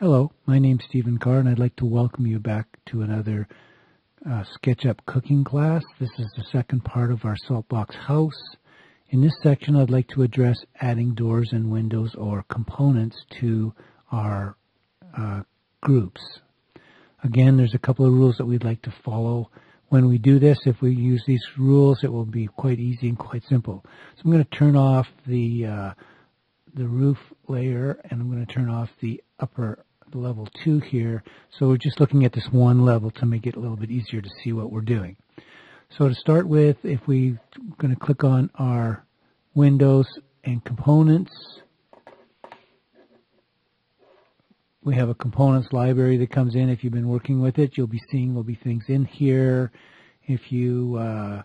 Hello, my name's Stevhan Carre and I'd like to welcome you back to another uh, SketchUp cooking class. This is the second part of our Saltbox house. In this section I'd like to address adding doors and windows or components to our uh, groups. Again, there's a couple of rules that we'd like to follow. When we do this, if we use these rules, it will be quite easy and quite simple. So I'm going to turn off the uh, the roof layer and I'm going to turn off the upper level 2 here. So we're just looking at this one level to make it a little bit easier to see what we're doing. So to start with, if we're going to click on our Windows and Components, we have a components library that comes in. If you've been working with it, you'll be seeing there'll be things in here. If you uh,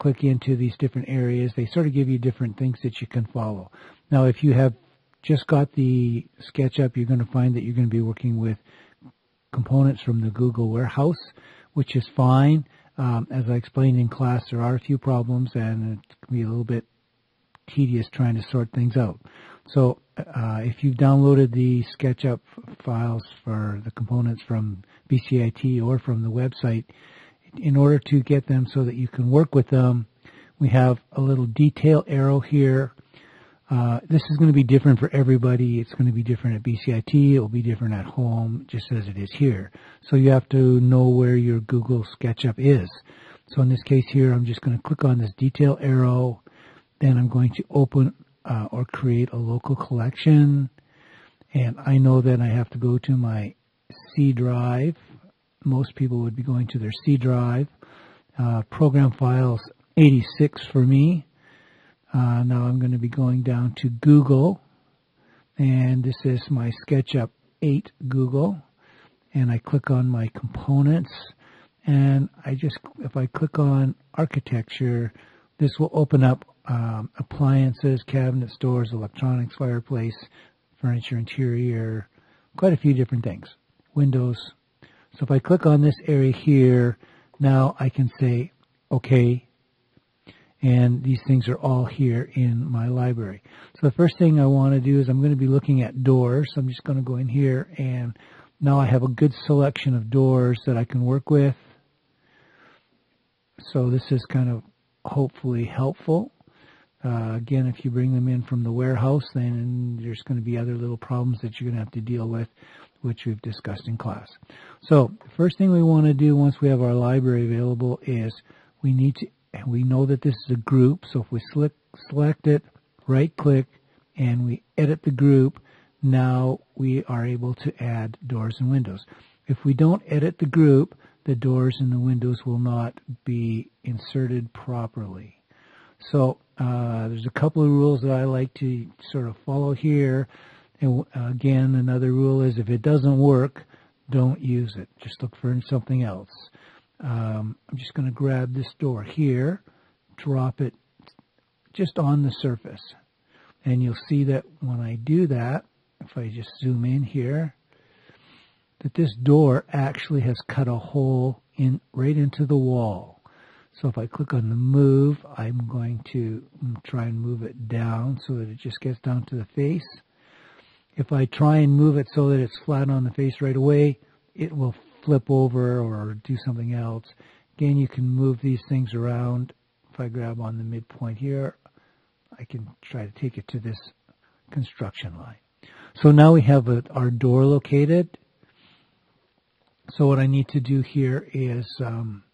click into these different areas, they sort of give you different things that you can follow. Now, if you have just got the SketchUp, you're going to find that you're going to be working with components from the Google Warehouse, which is fine. Um, as I explained in class, there are a few problems and it can be a little bit tedious trying to sort things out. So uh, if you've downloaded the SketchUp files for the components from BCIT or from the website, in order to get them so that you can work with them, we have a little detail arrow here uh, this is going to be different for everybody. It's going to be different at BCIT. It will be different at home, just as it is here. So you have to know where your Google SketchUp is. So in this case here, I'm just going to click on this detail arrow. Then I'm going to open uh, or create a local collection. And I know that I have to go to my C drive. Most people would be going to their C drive. Uh, program files 86 for me. Uh, now I'm going to be going down to Google, and this is my SketchUp 8 Google, and I click on my components, and I just, if I click on architecture, this will open up um, appliances, cabinets, doors, electronics, fireplace, furniture, interior, quite a few different things, windows. So if I click on this area here, now I can say, okay, and these things are all here in my library. So the first thing I want to do is I'm going to be looking at doors. I'm just going to go in here and now I have a good selection of doors that I can work with. So this is kind of hopefully helpful. Uh, again, if you bring them in from the warehouse, then there's going to be other little problems that you're going to have to deal with, which we've discussed in class. So the first thing we want to do once we have our library available is we need to and we know that this is a group. So if we select, select it, right click, and we edit the group, now we are able to add doors and windows. If we don't edit the group, the doors and the windows will not be inserted properly. So uh, there's a couple of rules that I like to sort of follow here. And again, another rule is if it doesn't work, don't use it. Just look for something else. Um, I'm just going to grab this door here, drop it just on the surface. And you'll see that when I do that, if I just zoom in here, that this door actually has cut a hole in right into the wall. So if I click on the move, I'm going to try and move it down so that it just gets down to the face. If I try and move it so that it's flat on the face right away, it will flip over or do something else. Again, you can move these things around. If I grab on the midpoint here, I can try to take it to this construction line. So now we have a, our door located. So what I need to do here is um,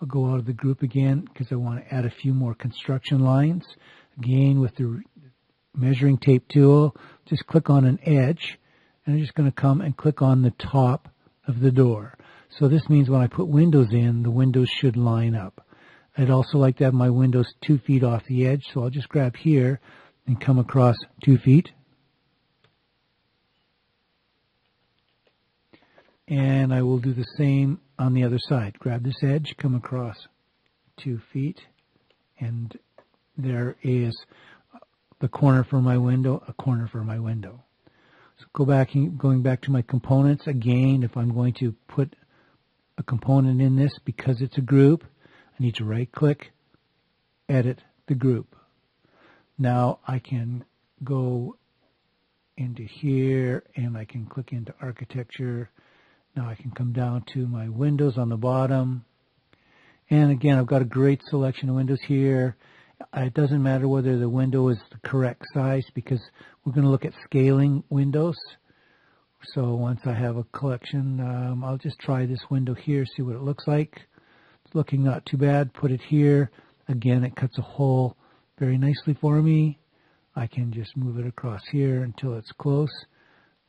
I'll go out of the group again because I want to add a few more construction lines. Again, with the measuring tape tool, just click on an edge and I'm just going to come and click on the top of the door. So this means when I put windows in, the windows should line up. I'd also like to have my windows two feet off the edge, so I'll just grab here and come across two feet. And I will do the same on the other side. Grab this edge, come across two feet, and there is the corner for my window, a corner for my window. So go back, going back to my components again, if I'm going to put a component in this because it's a group, I need to right click, edit the group. Now I can go into here and I can click into architecture. Now I can come down to my windows on the bottom. And again, I've got a great selection of windows here. It doesn't matter whether the window is the correct size because we're going to look at scaling windows. So once I have a collection, um, I'll just try this window here, see what it looks like. It's looking not too bad. Put it here. Again, it cuts a hole very nicely for me. I can just move it across here until it's close.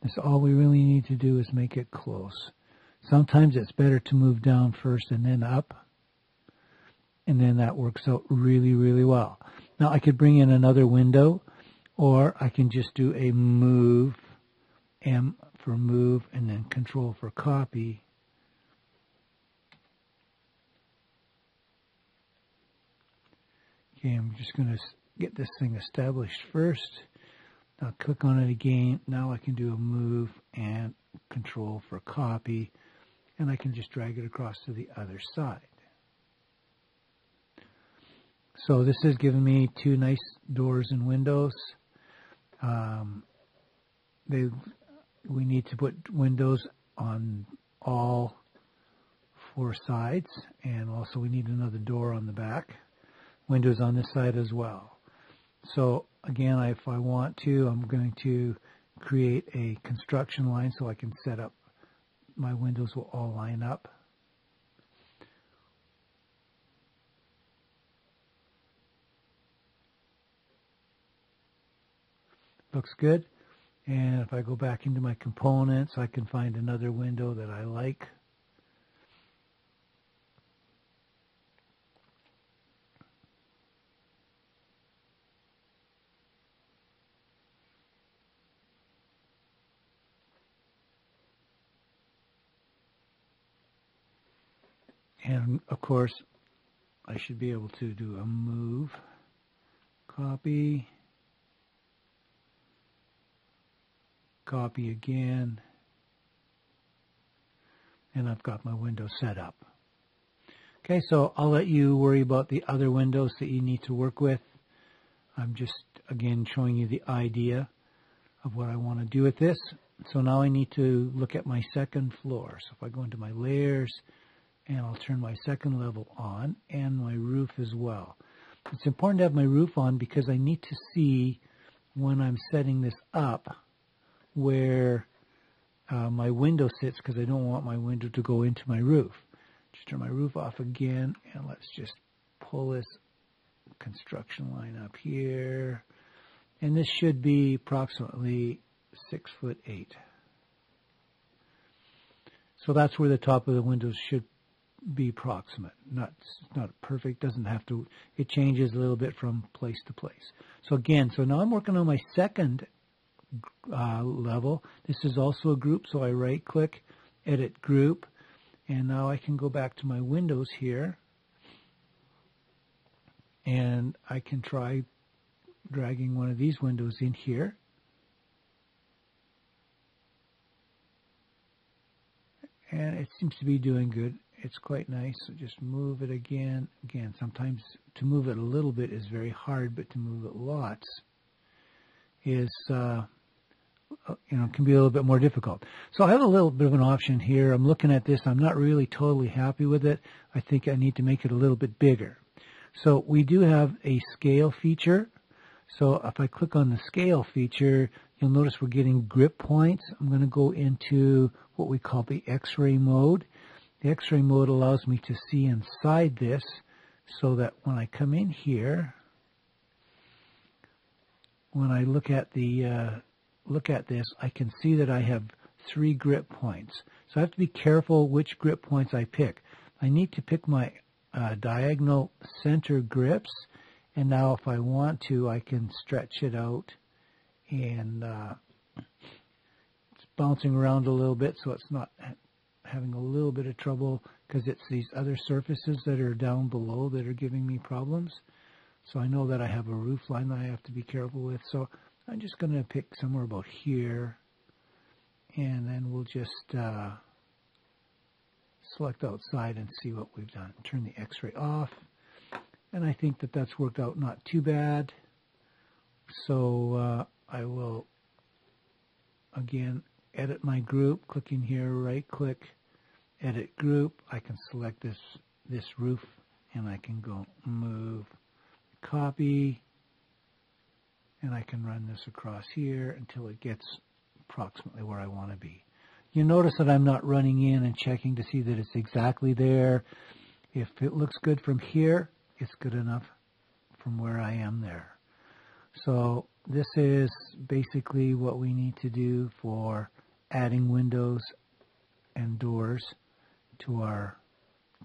That's all we really need to do is make it close. Sometimes it's better to move down first and then up. And then that works out really, really well. Now I could bring in another window or I can just do a move, M for move, and then control for copy. Okay, I'm just going to get this thing established first. Now click on it again. Now I can do a move and control for copy and I can just drag it across to the other side. So this has given me two nice doors and windows. Um, they, we need to put windows on all four sides and also we need another door on the back. Windows on this side as well. So again, if I want to, I'm going to create a construction line so I can set up my windows will all line up. Looks good. And if I go back into my components, I can find another window that I like. And of course, I should be able to do a move, copy, copy again, and I've got my window set up. Okay, so I'll let you worry about the other windows that you need to work with. I'm just, again, showing you the idea of what I want to do with this. So now I need to look at my second floor. So if I go into my layers, and I'll turn my second level on and my roof as well. It's important to have my roof on because I need to see when I'm setting this up where uh, my window sits because I don't want my window to go into my roof. Just turn my roof off again and let's just pull this construction line up here. And this should be approximately six foot eight. So that's where the top of the windows should be proximate. Not not perfect. Doesn't have to. It changes a little bit from place to place. So again, so now I'm working on my second uh, level. This is also a group. So I right click, edit group, and now I can go back to my windows here, and I can try dragging one of these windows in here. And it seems to be doing good it's quite nice. So just move it again. Again, sometimes to move it a little bit is very hard, but to move it lots is, uh, you know, can be a little bit more difficult. So I have a little bit of an option here. I'm looking at this. I'm not really totally happy with it. I think I need to make it a little bit bigger. So we do have a scale feature. So if I click on the scale feature, you'll notice we're getting grip points. I'm going to go into what we call the x-ray mode. The X-ray mode allows me to see inside this so that when I come in here, when I look at the uh, look at this, I can see that I have three grip points. So I have to be careful which grip points I pick. I need to pick my uh, diagonal center grips, and now if I want to, I can stretch it out and uh, it's bouncing around a little bit so it's not having a little bit of trouble because it's these other surfaces that are down below that are giving me problems. So I know that I have a roof line that I have to be careful with. So I'm just going to pick somewhere about here. And then we'll just uh, select outside and see what we've done. Turn the x-ray off. And I think that that's worked out not too bad. So uh, I will again, edit my group, click in here, right click, edit group. I can select this, this roof and I can go move, copy, and I can run this across here until it gets approximately where I want to be. You notice that I'm not running in and checking to see that it's exactly there. If it looks good from here, it's good enough from where I am there. So this is basically what we need to do for adding windows and doors to our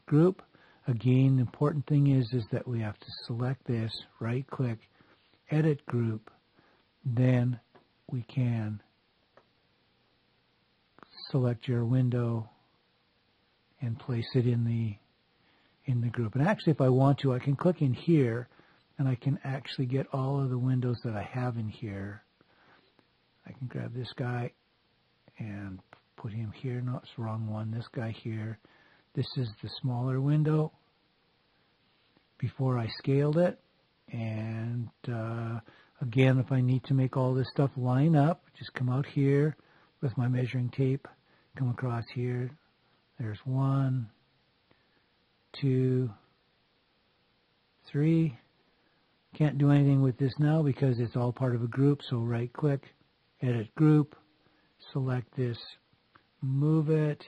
group. Again, the important thing is, is that we have to select this, right click, edit group, then we can select your window and place it in the in the group. And actually, if I want to, I can click in here and I can actually get all of the windows that I have in here. I can grab this guy and put him here. No, it's the wrong one. This guy here. This is the smaller window before I scaled it. And uh, again, if I need to make all this stuff line up, just come out here with my measuring tape, come across here. There's one, two, three. Can't do anything with this now because it's all part of a group, so right click, edit group, select this, move it,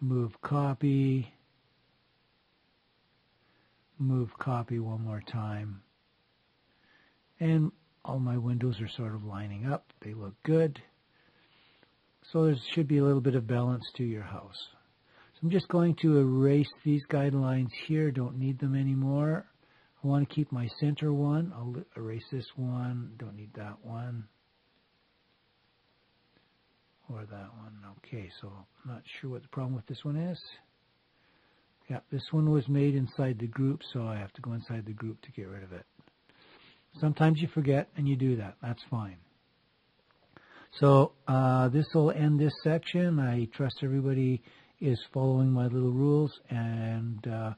move copy, move copy one more time. And all my windows are sort of lining up. They look good. So there should be a little bit of balance to your house. So I'm just going to erase these guidelines here. Don't need them anymore. I want to keep my center one. I'll erase this one. Don't need that one. Or that one. Okay, so I'm not sure what the problem with this one is. Yeah, this one was made inside the group, so I have to go inside the group to get rid of it. Sometimes you forget and you do that. That's fine. So uh, this will end this section. I trust everybody is following my little rules, and uh,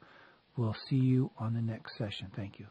we'll see you on the next session. Thank you.